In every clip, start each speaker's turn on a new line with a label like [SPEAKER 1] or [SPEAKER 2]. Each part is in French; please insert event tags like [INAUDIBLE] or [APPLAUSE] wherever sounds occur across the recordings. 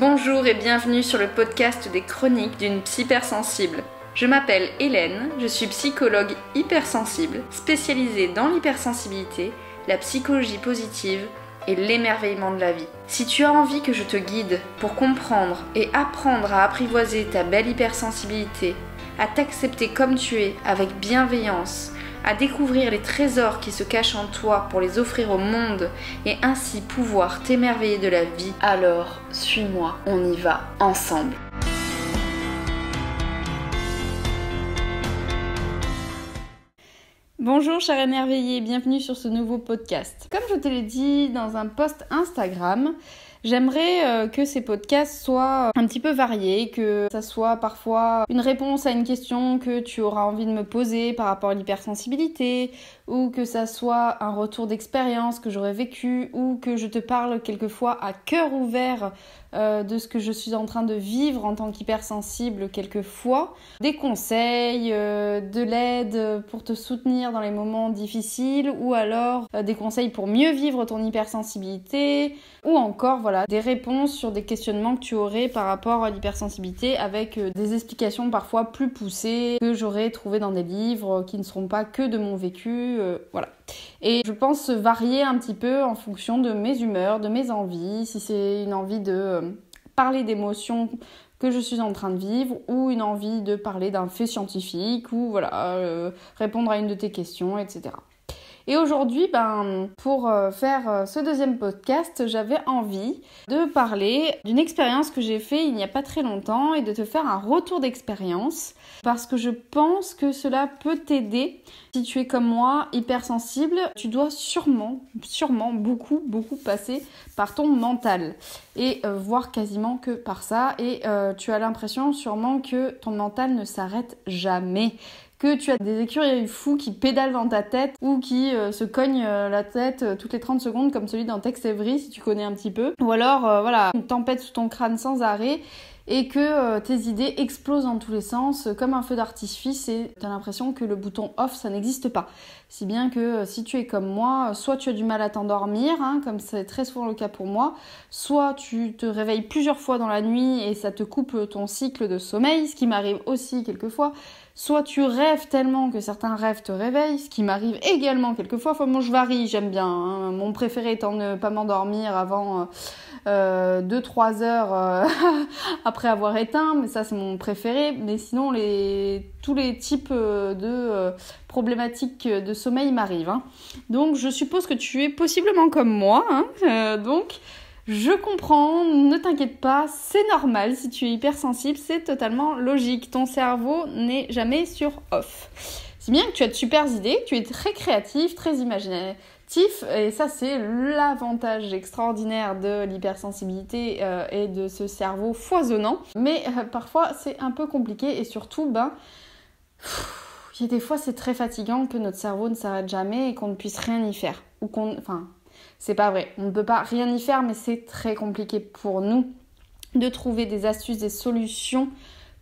[SPEAKER 1] Bonjour et bienvenue sur le podcast des chroniques d'une psypersensible. Je m'appelle Hélène, je suis psychologue hypersensible, spécialisée dans l'hypersensibilité, la psychologie positive et l'émerveillement de la vie. Si tu as envie que je te guide pour comprendre et apprendre à apprivoiser ta belle hypersensibilité, à t'accepter comme tu es avec bienveillance, à découvrir les trésors qui se cachent en toi pour les offrir au monde et ainsi pouvoir t'émerveiller de la vie, alors suis-moi, on y va ensemble. Bonjour cher émerveillé, bienvenue sur ce nouveau podcast. Comme je te l'ai dit dans un post Instagram, J'aimerais euh, que ces podcasts soient un petit peu variés, que ça soit parfois une réponse à une question que tu auras envie de me poser par rapport à l'hypersensibilité, ou que ça soit un retour d'expérience que j'aurais vécu, ou que je te parle quelquefois à cœur ouvert euh, de ce que je suis en train de vivre en tant qu'hypersensible quelquefois, des conseils, euh, de l'aide pour te soutenir dans les moments difficiles ou alors euh, des conseils pour mieux vivre ton hypersensibilité ou encore voilà des réponses sur des questionnements que tu aurais par rapport à l'hypersensibilité avec des explications parfois plus poussées que j'aurais trouvées dans des livres qui ne seront pas que de mon vécu voilà. Et je pense varier un petit peu en fonction de mes humeurs, de mes envies, si c'est une envie de euh, parler d'émotions que je suis en train de vivre ou une envie de parler d'un fait scientifique ou voilà, euh, répondre à une de tes questions, etc. Et aujourd'hui, ben, pour euh, faire euh, ce deuxième podcast, j'avais envie de parler d'une expérience que j'ai fait il n'y a pas très longtemps et de te faire un retour d'expérience parce que je pense que cela peut t'aider. Si tu es comme moi, hypersensible, tu dois sûrement, sûrement beaucoup, beaucoup passer par ton mental et euh, voir quasiment que par ça. Et tu as l'impression sûrement que ton mental ne s'arrête jamais que tu as des écureuils fous qui pédalent dans ta tête ou qui euh, se cognent euh, la tête euh, toutes les 30 secondes comme celui d'un Tex Avery si tu connais un petit peu. Ou alors voilà, une tempête sous ton crâne sans arrêt et que tes idées explosent dans tous les sens comme un feu d'artifice et tu as l'impression que le bouton off ça n'existe pas. Si bien que si tu es comme moi, soit tu as du mal à t'endormir, hein, comme c'est très souvent le cas pour moi, soit tu te réveilles plusieurs fois dans la nuit et ça te coupe ton cycle de sommeil, ce qui m'arrive aussi quelquefois. Soit tu rêves tellement que certains rêves te réveillent, ce qui m'arrive également quelquefois. Enfin, moi, je varie, j'aime bien. Hein. Mon préféré étant ne pas m'endormir avant 2-3 euh, heures euh, [LAUGHS] après avoir éteint, mais ça, c'est mon préféré. Mais sinon, tous les types euh, de problématiques de sommeil m'arrivent. Hein. Donc, je suppose que tu es possiblement comme moi. Hein. donc, je comprends, ne t'inquiète pas, c'est normal si tu es hypersensible, c'est totalement logique. Ton cerveau n'est jamais sur off. Si bien que tu as de super idées, tu es très créatif, très imaginatif, et ça c'est l'avantage extraordinaire de l'hypersensibilité euh, et de ce cerveau foisonnant. Mais euh, parfois c'est un peu compliqué et surtout, ben, il y a des fois c'est très fatigant que notre cerveau ne s'arrête jamais et qu'on ne puisse rien y faire. Ou qu'on, enfin, c'est pas vrai. On ne peut pas rien y faire, mais c'est très compliqué pour nous de trouver des astuces, des solutions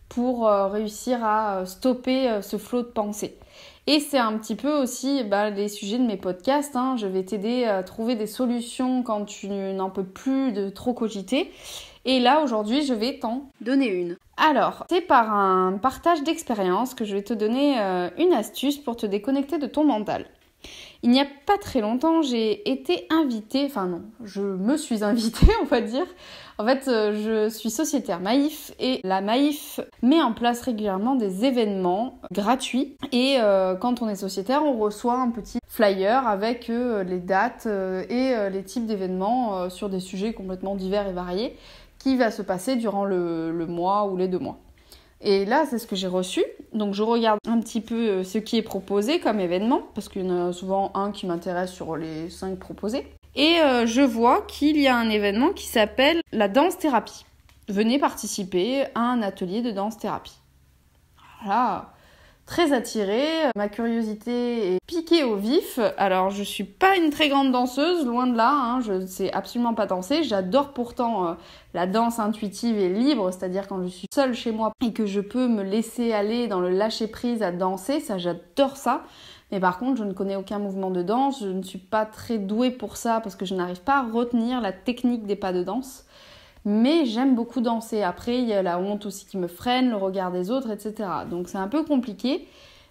[SPEAKER 1] pour euh, réussir à euh, stopper euh, ce flot de pensée. Et c'est un petit peu aussi bah, les sujets de mes podcasts. Hein. Je vais t'aider à trouver des solutions quand tu n'en peux plus de trop cogiter. Et là, aujourd'hui, je vais t'en donner une. Alors, c'est par un partage d'expérience que je vais te donner une astuce pour te déconnecter de ton mental. Il n'y a pas très longtemps, j'ai été invitée, enfin non, je me suis invitée, [LAUGHS] on va dire. En fait, euh, je suis sociétaire Maïf et la Maïf met en place régulièrement des événements gratuits. Et euh, quand on est sociétaire, on reçoit un petit flyer avec euh, les dates et les types d'événements sur des sujets complètement divers et variés qui va se passer durant le mois ou les deux mois. Et là, c'est ce que j'ai reçu. Donc je regarde un petit peu euh, ce qui est proposé comme événement, parce qu'il y en a souvent un qui m'intéresse sur les cinq proposés. Et euh, je vois qu'il y a un événement qui s'appelle la danse thérapie. Venez participer à un atelier de danse thérapie. Voilà, très attirée, ma curiosité est piquée au vif. Alors je suis pas une très grande danseuse, loin de là, hein. je ne sais absolument pas danser. J'adore pourtant euh, la danse intuitive et libre, c'est-à-dire quand je suis seule chez moi et que je peux me laisser aller dans le lâcher prise à danser, ça j'adore ça. Mais par contre, je ne connais aucun mouvement de danse, je ne suis pas très douée pour ça parce que je n'arrive pas à retenir la technique des pas de danse. Mais j'aime beaucoup danser. Après, il y a la honte aussi qui me freine, le regard des autres, etc. Donc c'est un peu compliqué.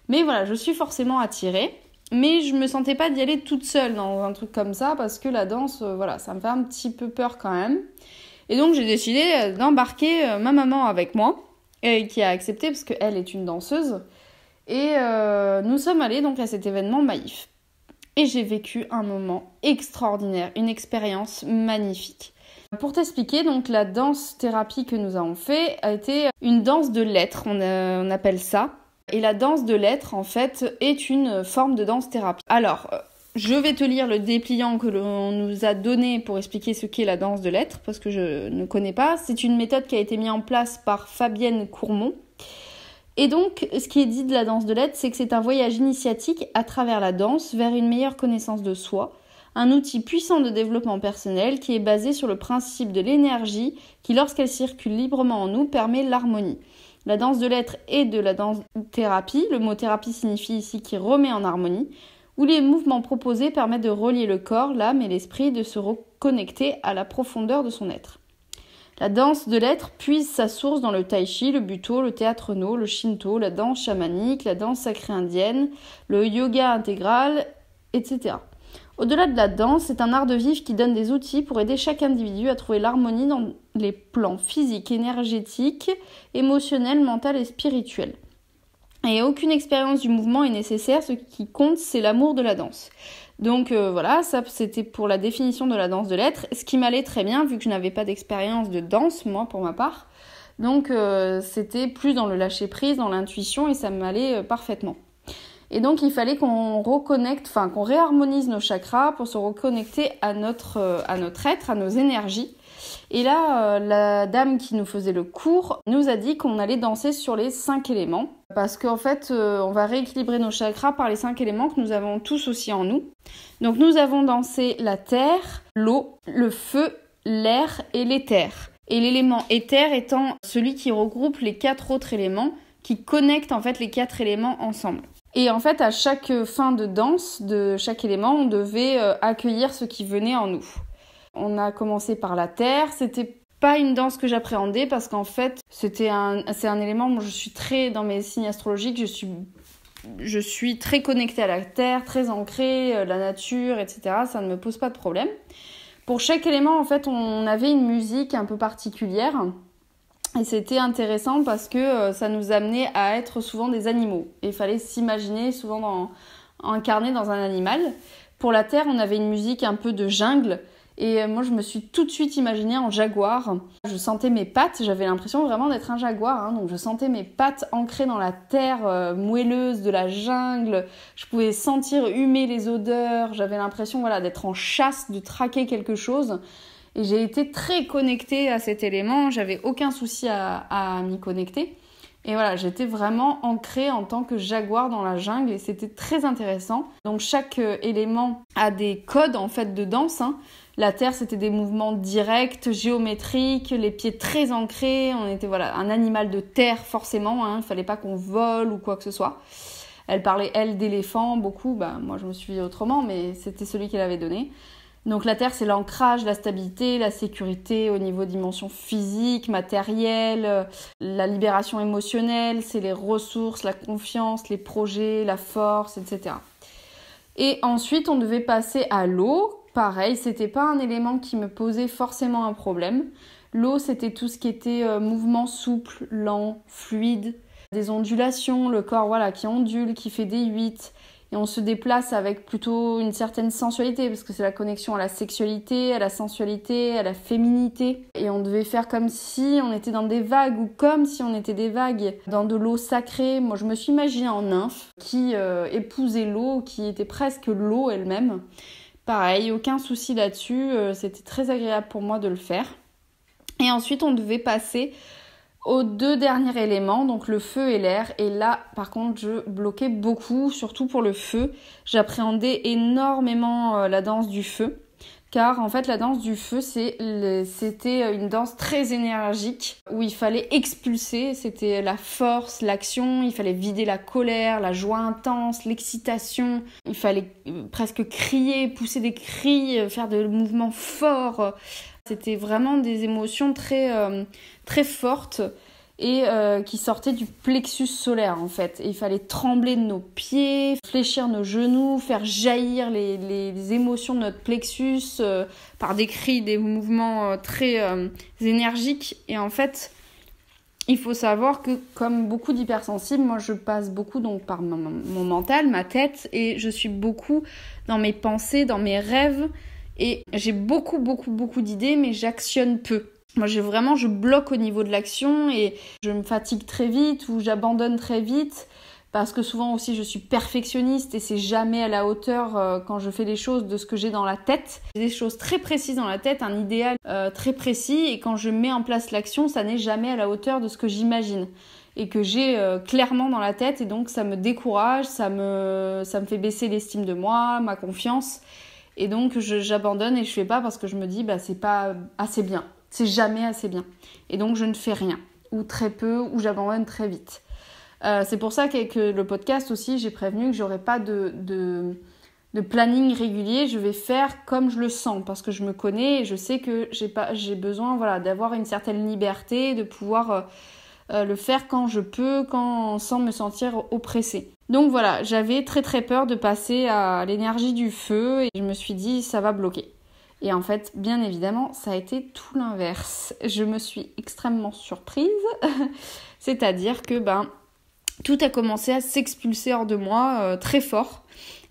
[SPEAKER 1] Mais voilà, je suis forcément attirée. Mais je me sentais pas d'y aller toute seule dans un truc comme ça parce que la danse, euh, voilà, ça me fait un petit peu peur quand même. Et donc j'ai décidé euh, d'embarquer euh, ma maman avec moi, qui a accepté parce qu'elle est une danseuse. Et nous sommes allés donc à cet événement Maïf. Et j'ai vécu un moment extraordinaire, une expérience magnifique. Pour t'expliquer, donc la danse thérapie que nous avons fait a été une danse de lettres, on, appelle ça. Et la danse de lettres, en fait, est une forme de danse thérapie. Alors, euh, je vais te lire le dépliant que l'on nous a donné pour expliquer ce qu'est la danse de lettres, parce que je ne connais pas. C'est une méthode qui a été mise en place par Fabienne Courmont. Et donc, ce qui est dit de la danse de lettres, c'est que c'est un voyage initiatique à travers la danse vers une meilleure connaissance de soi, un outil puissant de développement personnel qui est basé sur le principe de l'énergie qui, lorsqu'elle circule librement en nous, permet l'harmonie. La danse de l'être et de la danse thérapie, le mot thérapie signifie ici qui remet en harmonie, où les mouvements proposés permettent de relier le corps, l'âme et l'esprit, de se reconnecter à la profondeur de son être. La danse de l'être puise sa source dans le tai chi, le buto, le théâtre no, le shinto, la danse chamanique, la danse sacrée indienne, le yoga intégral, etc. Au-delà de la danse, c'est un art de vivre qui donne des outils pour aider chaque individu à trouver l'harmonie dans les plans physiques, énergétiques, émotionnels, mental et spirituels. Et aucune expérience du mouvement est nécessaire, ce qui compte c'est l'amour de la danse. Donc euh, voilà, ça c'était pour la définition de la danse de l'être, ce qui m'allait très bien vu que je n'avais pas d'expérience de danse moi pour ma part. Donc euh, c'était plus dans le lâcher prise, dans l'intuition et ça m'allait euh, parfaitement. Et donc il fallait qu'on reconnecte, enfin qu'on réharmonise nos chakras pour se reconnecter à notre, euh, à notre être, à nos énergies. Et là, euh, la dame qui nous faisait le cours nous a dit qu'on allait danser sur les cinq éléments. Parce qu'en fait, euh, on va rééquilibrer nos chakras par les cinq éléments que nous avons tous aussi en nous. Donc nous avons dansé la terre, l'eau, le feu, l'air et l'éther. Et l'élément éther étant celui qui regroupe les quatre autres éléments, qui connectent en fait les quatre éléments ensemble. Et en fait, à chaque fin de danse de chaque élément, on devait euh, accueillir ce qui venait en nous. On a commencé par la terre. C'était pas une danse que j'appréhendais parce qu'en fait, c'était un, c'est un élément. Moi, je suis très dans mes signes astrologiques. Je suis, je suis très connectée à la terre, très ancrée, euh, la nature, etc. Ça ne me pose pas de problème. Pour chaque élément, en fait, on avait une musique un peu particulière. Et c'était intéressant parce que euh, ça nous amenait à être souvent des animaux. Et il fallait s'imaginer souvent dans, incarné dans un animal. Pour la terre, on avait une musique un peu de jungle. Et euh, moi, je me suis tout de suite imaginée en jaguar. Je sentais mes pattes, j'avais l'impression vraiment d'être un jaguar. Hein. donc, je sentais mes pattes ancrées dans la terre euh, moelleuse de la jungle. Je pouvais sentir humer les odeurs. J'avais l'impression voilà, d'être en chasse, de traquer quelque chose. Et j'ai été très connectée à cet élément, j'avais aucun souci à, m'y connecter. Et voilà, j'étais vraiment ancrée en tant que jaguar dans la jungle et c'était très intéressant. Donc chaque euh, élément a des codes en fait de danse. Hein. La terre, c'était des mouvements directs, géométriques, les pieds très ancrés. On était voilà un animal de terre forcément. Hein. Il fallait pas qu'on vole ou quoi que ce soit. Elle parlait elle d'éléphant beaucoup. Bah moi je me suis autrement, mais c'était celui qu'elle avait donné. Donc la Terre, c'est l'ancrage, la stabilité, la sécurité au niveau dimension physique, matérielle, euh, la libération émotionnelle, c'est les ressources, la confiance, les projets, la force, etc. Et ensuite, on devait passer à l'eau. Pareil, c'était pas un élément qui me posait forcément un problème. L'eau, c'était tout ce qui était euh, mouvement souple, lent, fluide, des ondulations, le corps voilà qui ondule, qui fait des huit, et on se déplace avec plutôt une certaine sensualité parce que c'est la connexion à la sexualité, à la sensualité, à la féminité et on devait faire comme si on était dans des vagues ou comme si on était des vagues dans de l'eau sacrée. Moi je me suis imaginée en nymphe qui euh, épousait l'eau, qui était presque l'eau elle-même. Pareil, aucun souci là-dessus, euh, c'était très agréable pour moi de le faire. Et ensuite on devait passer aux deux derniers éléments, donc le feu et l'air. Et là, par contre, je bloquais beaucoup, surtout pour le feu. J'appréhendais énormément euh, la danse du feu. Car en fait, la danse du feu, c'était une danse très énergique où il fallait expulser. C'était la force, l'action. Il fallait vider la colère, la joie intense, l'excitation. Il fallait euh, presque crier, pousser des cris, euh, faire des mouvements forts C'était vraiment des émotions très, euh, très fortes et euh, qui sortaient du plexus solaire en fait. il fallait trembler de nos pieds, fléchir nos genoux, faire jaillir les, les émotions de notre plexus euh, par des cris, des mouvements très énergiques. Et en fait, il faut savoir que comme beaucoup d'hypersensibles, moi je passe beaucoup donc par mon, mon, mental, ma tête, et je suis beaucoup dans mes pensées, dans mes rêves, et j'ai beaucoup beaucoup beaucoup d'idées, mais j'actionne peu. Moi j'ai vraiment, je bloque au niveau de l'action et je me fatigue très vite ou j'abandonne très vite parce que souvent aussi je suis perfectionniste et c'est jamais à la hauteur euh, quand je fais les choses de ce que j'ai dans la tête. J'ai des choses très précises dans la tête, un idéal euh, très précis et quand je mets en place l'action, ça n'est jamais à la hauteur de ce que j'imagine et que j'ai euh, clairement dans la tête et donc ça me décourage, ça me, ça me fait baisser l'estime de moi, ma confiance et donc j'abandonne et je fais pas parce que je me dis bah c'est pas assez bien, c'est jamais assez bien et donc je ne fais rien ou très peu ou j'abandonne très vite. Euh, c'est pour ça qu'avec le podcast aussi, j'ai prévenu que j'aurais pas de, planning régulier. Je vais faire comme je le sens parce que je me connais et je sais que j'ai besoin voilà d'avoir une certaine liberté, de pouvoir euh, euh, le faire quand je peux, quand sans me sentir oppressée. Donc voilà, j'avais très très peur de passer à l'énergie du feu et je me suis dit ça va bloquer. Et en fait, bien évidemment, ça a été tout l'inverse. Je me suis extrêmement surprise, [LAUGHS] c'est-à-dire que ben tout a commencé à s'expulser hors de moi euh, très fort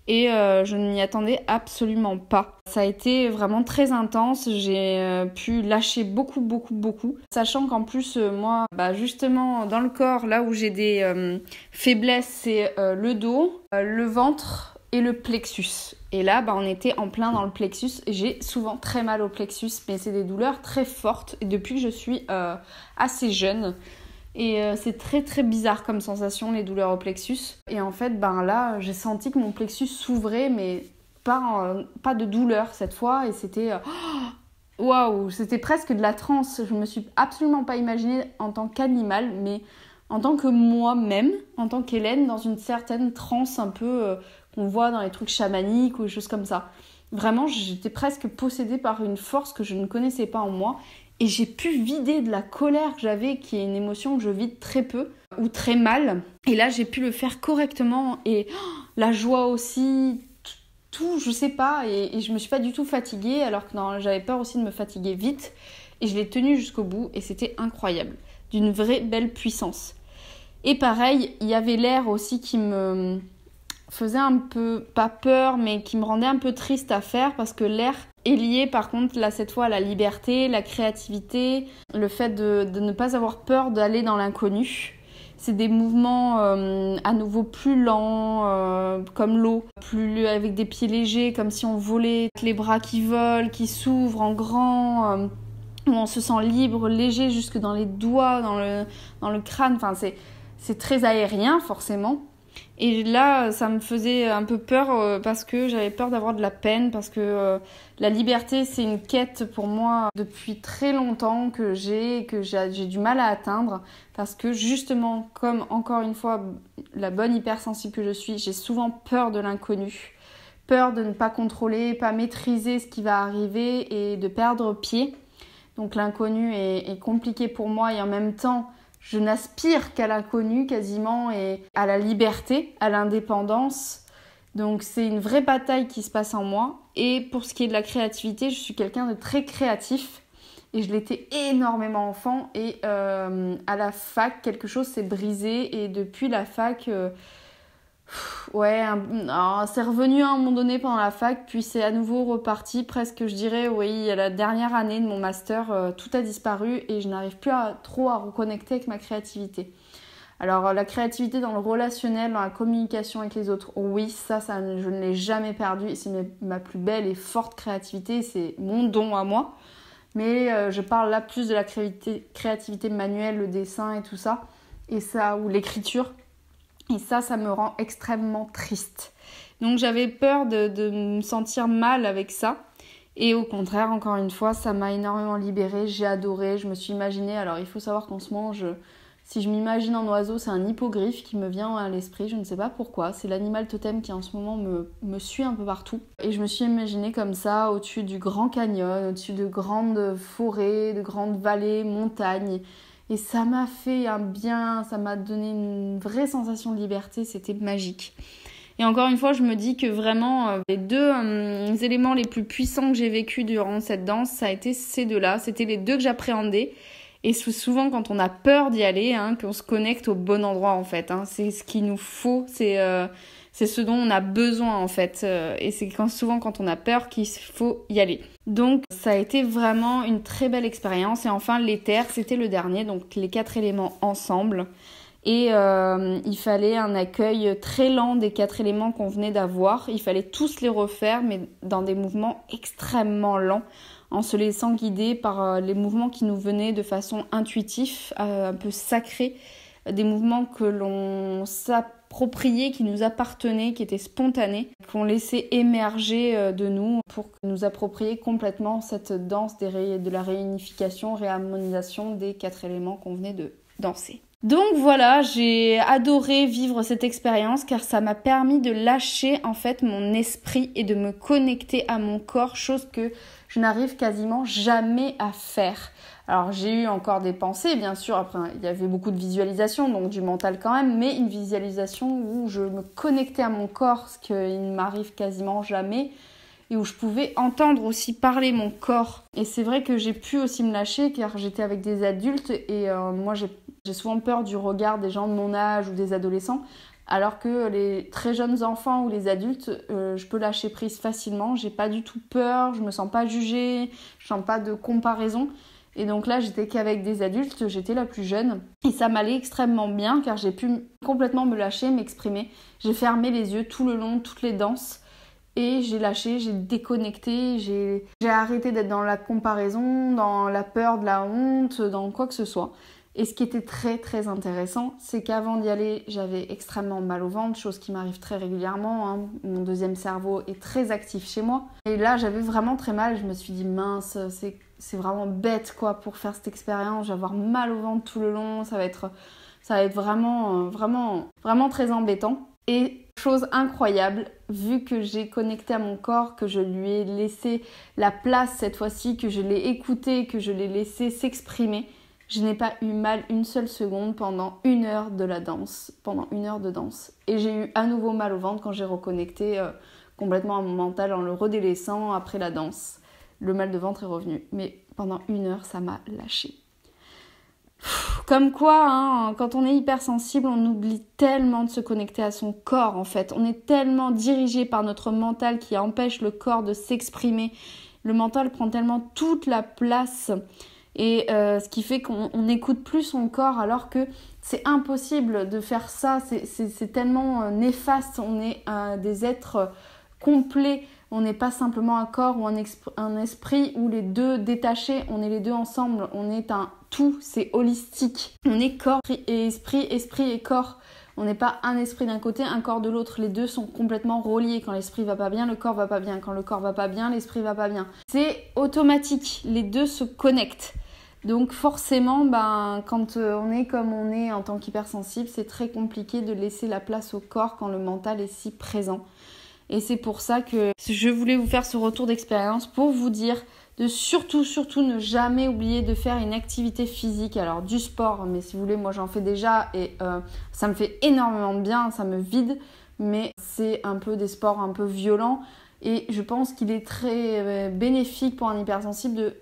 [SPEAKER 1] et euh, je ne m'y attendais absolument pas. Ça a été vraiment très intense, j'ai euh, pu lâcher beaucoup beaucoup beaucoup, sachant qu'en plus moi bah, justement dans le corps là où j'ai des faiblesses c'est le dos, le ventre et le plexus. Et là bah, on était en plein dans le plexus, j'ai souvent très mal au plexus mais c'est des douleurs très fortes et depuis que je suis assez jeune et euh, c'est très très bizarre comme sensation, les douleurs au plexus. Et en fait, ben là, j'ai senti que mon plexus s'ouvrait, mais pas, pas de douleur cette fois. Et c'était. Euh, waouh C'était presque de la transe. Je me suis absolument pas imaginée en tant qu'animal, mais en tant que moi-même, en tant qu'Hélène, dans une certaine transe un peu euh, qu'on voit dans les trucs chamaniques ou des choses comme ça. Vraiment, j'étais presque possédée par une force que je ne connaissais pas en moi et j'ai pu vider de la colère que j'avais, qui est une émotion que je vide très peu ou très mal. Et là, j'ai pu le faire correctement et oh, la joie aussi, tout, je sais pas. Et, je me suis pas du tout fatiguée, alors que j'avais peur aussi de me fatiguer vite. Et je l'ai tenu jusqu'au bout et c'était incroyable, d'une vraie belle puissance. Et pareil, il y avait l'air aussi qui me faisait un peu, pas peur, mais qui me rendait un peu triste à faire parce que l'air est lié par contre là cette fois à la liberté, la créativité, le fait de, ne pas avoir peur d'aller dans l'inconnu. C'est des mouvements euh, à nouveau plus lents, euh, comme l'eau, plus avec des pieds légers, comme si on volait, les bras qui volent, qui s'ouvrent en grand, euh, où on se sent libre, léger jusque dans les doigts, dans le, dans le crâne. Enfin, c'est très aérien forcément. Et là, ça me faisait un peu peur euh, parce que j'avais peur d'avoir de la peine, parce que euh, la liberté, c'est une quête pour moi depuis très longtemps que j'ai, que j'ai du mal à atteindre, parce que justement, comme encore une fois, la bonne hypersensible que je suis, j'ai souvent peur de l'inconnu, peur de ne pas contrôler, pas maîtriser ce qui va arriver et de perdre pied. Donc l'inconnu est compliqué pour moi et en même temps, je n'aspire qu'à l'inconnu quasiment et à la liberté, à l'indépendance. Donc c'est une vraie bataille qui se passe en moi. Et pour ce qui est de la créativité, je suis quelqu'un de très créatif. Et je l'étais énormément enfant. Et euh, à la fac, quelque chose s'est brisé. Et depuis la fac, euh, Ouais, c'est revenu à un moment donné pendant la fac, puis c'est à nouveau reparti, presque je dirais, oui, à la dernière année de mon master, euh, tout a disparu et je n'arrive plus à, trop à reconnecter avec ma créativité. Alors euh, la créativité dans le relationnel, dans la communication avec les autres, oui, ça, ça je ne l'ai jamais perdu c'est ma plus belle et forte créativité, c'est mon don à moi. Mais euh, je parle là plus de la créativité, créativité manuelle, le dessin et tout ça, et ça, ou l'écriture ça, ça me rend extrêmement triste. Donc j'avais peur de, me sentir mal avec ça. Et au contraire, encore une fois, ça m'a énormément libérée, j'ai adoré, je me suis imaginée. Alors il faut savoir qu'en ce moment, Si je m'imagine un oiseau, c'est un hippogriffe qui me vient à l'esprit, je ne sais pas pourquoi. C'est l'animal totem qui en ce moment me, me, suit un peu partout. Et je me suis imaginée comme ça, au-dessus du Grand Canyon, au-dessus de grandes forêts, de grandes vallées, montagnes. Et ça m'a fait un bien, ça m'a donné une vraie sensation de liberté, c'était magique. Et encore une fois, je me dis que vraiment, euh, les deux euh, éléments les plus puissants que j'ai vécu durant cette danse, ça a été ces deux-là. C'était les deux que j'appréhendais. Et souvent, quand on a peur d'y aller, hein, qu'on se connecte au bon endroit, en fait. Hein. C'est ce qu'il nous faut, c'est euh, c'est ce dont on a besoin, en fait. Euh, et c'est souvent quand on a peur qu'il faut y aller. Donc, ça a été vraiment une très belle expérience. Et enfin, l'éther, c'était le dernier, donc les quatre éléments ensemble. Et euh, il fallait un accueil très lent des quatre éléments qu'on venait d'avoir. Il fallait tous les refaire, mais dans des mouvements extrêmement lents en se laissant guider par euh, les mouvements qui nous venaient de façon intuitive, un peu sacrée, des mouvements que l'on s'appropriait, qui nous appartenaient, qui étaient spontanés, qu'on laissait émerger euh, de nous pour nous approprier complètement cette danse de la réunification, réharmonisation des quatre éléments qu'on venait de danser. Donc voilà, j'ai adoré vivre cette expérience car ça m'a permis de lâcher en fait mon esprit et de me connecter à mon corps, chose que je n'arrive quasiment jamais à faire. Alors j'ai eu encore des pensées, bien sûr, après il y avait beaucoup de visualisation, donc du mental quand même, mais une visualisation où je me connectais à mon corps, ce qui ne m'arrive quasiment jamais, et où je pouvais entendre aussi parler mon corps. Et c'est vrai que j'ai pu aussi me lâcher car j'étais avec des adultes et euh, moi j'ai souvent peur du regard des gens de mon âge ou des adolescents. Alors que les très jeunes enfants ou les adultes, euh, je peux lâcher prise facilement. J'ai pas du tout peur, je me sens pas jugée, je sens pas de comparaison. Et donc là, j'étais qu'avec des adultes, j'étais la plus jeune. Et ça m'allait extrêmement bien car j'ai pu complètement me lâcher, m'exprimer. J'ai fermé les yeux tout le long, toutes les danses. Et j'ai lâché, j'ai déconnecté, j'ai arrêté d'être dans la comparaison, dans la peur de la honte, dans quoi que ce soit. Et ce qui était très très intéressant, c'est qu'avant d'y aller, j'avais extrêmement mal au ventre, chose qui m'arrive très régulièrement. Hein. Mon deuxième cerveau est très actif chez moi. Et là, j'avais vraiment très mal. Je me suis dit, mince, c'est vraiment bête quoi pour faire cette expérience. Je vais avoir mal au ventre tout le long. Ça va être, ça va être vraiment, vraiment, vraiment très embêtant. Et chose incroyable, vu que j'ai connecté à mon corps, que je lui ai laissé la place cette fois-ci, que je l'ai écouté, que je l'ai laissé s'exprimer je n'ai pas eu mal une seule seconde pendant une heure de la danse, pendant une heure de danse. Et j'ai eu à nouveau mal au ventre quand j'ai reconnecté euh, complètement à mon mental en le redélaissant après la danse. Le mal de ventre est revenu. Mais pendant une heure, ça m'a lâché. Comme quoi, hein, quand on est hypersensible, on oublie tellement de se connecter à son corps en fait. On est tellement dirigé par notre mental qui empêche le corps de s'exprimer. Le mental prend tellement toute la place et euh, ce qui fait qu'on n'écoute plus son corps alors que c'est impossible de faire ça, c'est tellement euh, néfaste, on est euh, des êtres complets, on n'est pas simplement un corps ou un, esprit ou les deux détachés, on est les deux ensemble, on est un tout, c'est holistique. On est corps et esprit, esprit et corps. On n'est pas un esprit d'un côté, un corps de l'autre. Les deux sont complètement reliés. Quand l'esprit va pas bien, le corps va pas bien. Quand le corps va pas bien, l'esprit va pas bien. C'est automatique. Les deux se connectent. Donc forcément, ben, quand euh, on est comme on est en tant qu'hypersensible, c'est très compliqué de laisser la place au corps quand le mental est si présent. Et c'est pour ça que je voulais vous faire ce retour d'expérience pour vous dire de surtout, surtout ne jamais oublier de faire une activité physique. Alors du sport, mais si vous voulez, moi j'en fais déjà et euh, ça me fait énormément de bien, ça me vide, mais c'est un peu des sports un peu violents. Et je pense qu'il est très euh, bénéfique pour un hypersensible de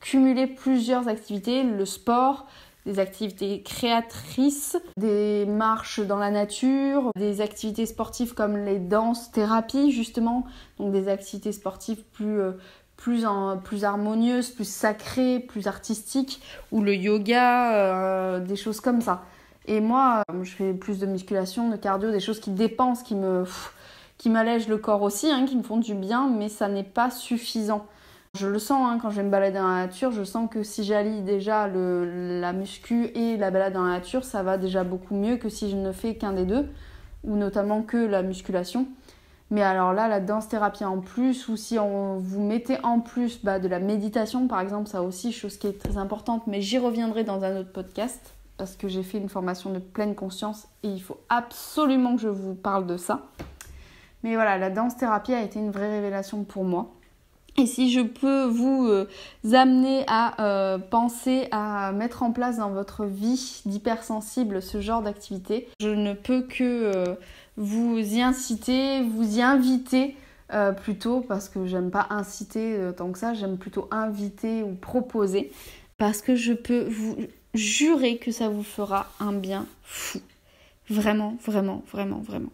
[SPEAKER 1] cumuler plusieurs activités, le sport, des activités créatrices, des marches dans la nature, des activités sportives comme les danses thérapies justement, donc des activités sportives plus euh, plus, en, plus harmonieuses, plus sacrées, plus artistiques, ou le yoga, euh, des choses comme ça. Et moi, euh, je fais plus de musculation, de cardio, des choses qui dépensent, qui qui m'allègent le corps aussi, hein, qui me font du bien, mais ça n'est pas suffisant. Je le sens hein, quand je vais me balader dans la nature, je sens que si j'allie déjà la muscu et la balade dans la nature, ça va déjà beaucoup mieux que si je ne fais qu'un des deux, ou notamment que la musculation. Mais alors là, la danse thérapie en plus, ou si on, vous mettez en plus bah, de la méditation par exemple, ça aussi, chose qui est très importante, mais j'y reviendrai dans un autre podcast. parce que j'ai fait une formation de pleine conscience et il faut absolument que je vous parle de ça. Mais voilà, la danse-thérapie a été une vraie révélation pour moi. Et si je peux vous euh, amener à euh, penser à mettre en place dans votre vie d'hypersensible ce genre d'activité, je ne peux que euh, vous y inciter, vous y inviter plutôt, parce que j'aime pas inciter tant que ça, j'aime plutôt inviter ou proposer, parce que je peux vous jurer que ça vous fera un bien fou. Vraiment, vraiment, vraiment, vraiment.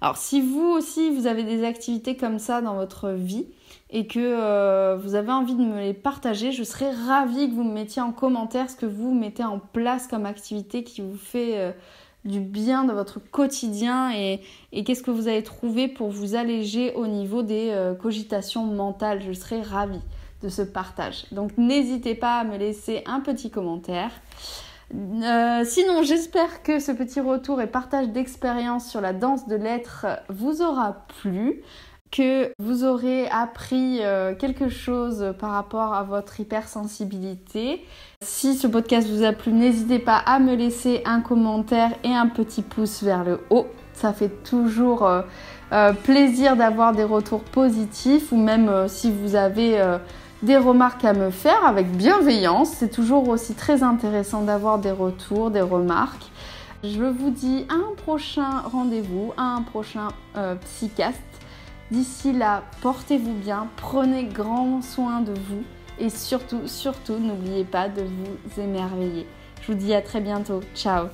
[SPEAKER 1] Alors si vous aussi, vous avez des activités comme ça dans votre vie, et que euh, vous avez envie de me les partager, je serais ravie que vous me mettiez en commentaire ce que vous mettez en place comme activité qui vous fait euh, du bien dans votre quotidien et, qu'est-ce que vous avez trouvé pour vous alléger au niveau des euh, cogitations mentales. Je serais ravie de ce partage. Donc n'hésitez pas à me laisser un petit commentaire. Sinon, j'espère que ce petit retour et partage d'expérience sur la danse de l'être vous aura plu que vous aurez appris euh, quelque chose par rapport à votre hypersensibilité. Si ce podcast vous a plu, n'hésitez pas à me laisser un commentaire et un petit pouce vers le haut. Ça fait toujours euh, euh, plaisir d'avoir des retours positifs ou même si vous avez des remarques à me faire avec bienveillance. C'est toujours aussi très intéressant d'avoir des retours, des remarques. Je vous dis à un prochain rendez-vous, à un prochain psychast D'ici là, portez-vous bien, prenez grand soin de vous et surtout, surtout, n'oubliez pas de vous émerveiller. Je vous dis à très bientôt. Ciao